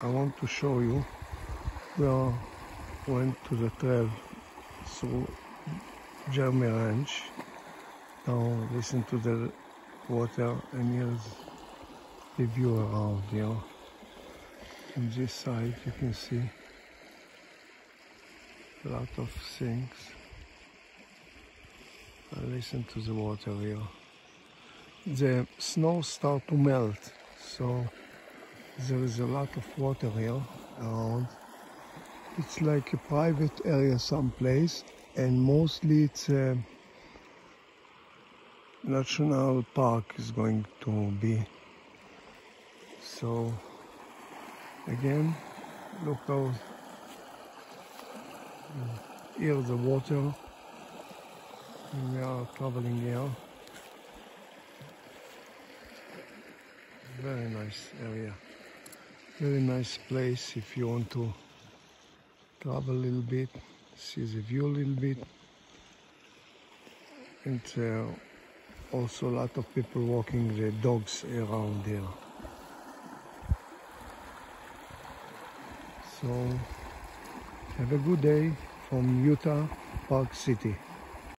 I want to show you where went to the trail through Jeremy Ranch. Now listen to the water and here's the view around here. On this side you can see a lot of things. And listen to the water here. The snow start to melt so there is a lot of water here around. It's like a private area someplace and mostly it's a national park is going to be. So again, look out mm, here the water and we are traveling here. Very nice area very nice place if you want to travel a little bit see the view a little bit. And uh, also a lot of people walking the dogs around there. So have a good day from Utah Park City